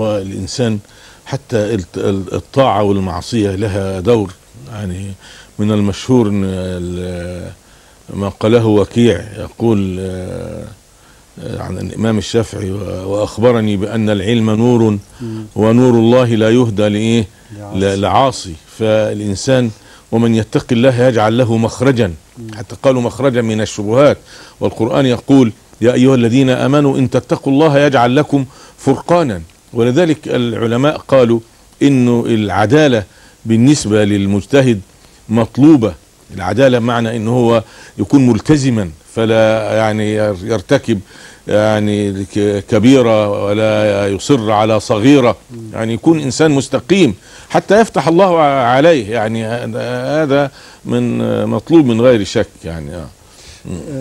هو الإنسان حتى الطاعة والمعصية لها دور يعني من المشهور ما قاله وكيع يقول آه، عن الإمام الشافعي وأخبرني بأن العلم نور ونور الله لا يهدى لإيه؟ لعاصي. فالإنسان ومن يتق الله يجعل له مخرجا. حتى قالوا مخرجا من الشبهات. والقرآن يقول يا أيها الذين آمنوا إن تتقوا الله يجعل لكم فرقانا. ولذلك العلماء قالوا إنه العدالة بالنسبة للمجتهد مطلوبة. العدالة معنى إنه هو يكون ملتزما فلا يعني يرتكب يعني كبيرة ولا يصر على صغيرة. يعني يكون إنسان مستقيم حتى يفتح الله عليه. يعني هذا من مطلوب من غير شك يعني آه.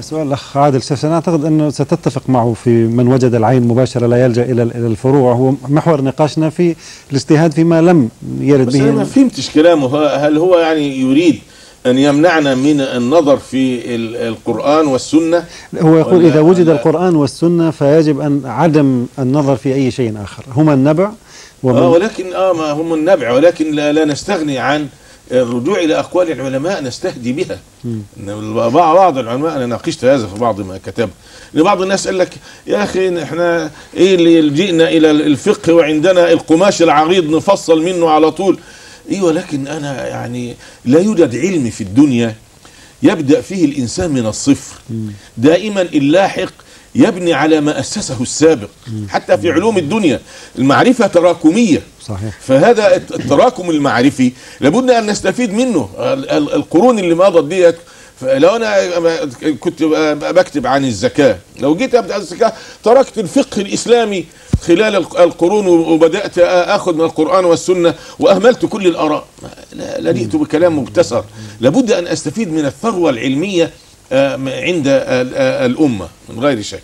سؤال الأخ عادل. أنا أعتقد أنه ستتفق معه في من وجد العين مباشرة لا يلجأ إلى إلى الفروع. هو محور نقاشنا في الاجتهاد فيما لم يرد بس أنا ما به فهمتش كلامه. هل هو يعني يريد أن يمنعنا من النظر في ال- القرآن والسنة؟ هو يقول إذا وجد القرآن والسنة فيجب أن عدم النظر في أي شيء آخر. هما النبع آه ومن ولكن آه ما هم النبع. ولكن لا, لا نستغني عن الرجوع إلى أقوال العلماء نستهدي بها. بعض العلماء أنا ناقشت هذا في بعض ما كتب. ان بعض الناس قال لك يا أخي إحنا إيه اللي جئنا إلى الفقه وعندنا القماش العريض نفصل منه على طول. إيوه لكن أنا يعني لا يوجد علم في الدنيا يبدأ فيه الإنسان من الصفر. دائما اللاحق يبني على ما أسسه السابق حتى في علوم الدنيا. المعرفة تراكمية. صحيح. فهذا الت- التراكم المعرفي لابد أن نستفيد منه. ال- ال- القرون اللي مضت ديت لو أنا كنت بكتب عن الزكاة لو جيت أبدأ عن الزكاة تركت الفقه الإسلامي خلال الق- القرون وبدأت أخذ من القرآن والسنة وأهملت كل الآراء. ما- لا لا جئت بكلام مبتسر. لابد أن أستفيد من الثروة العلمية عند ال- آه، الأمة من غير شك.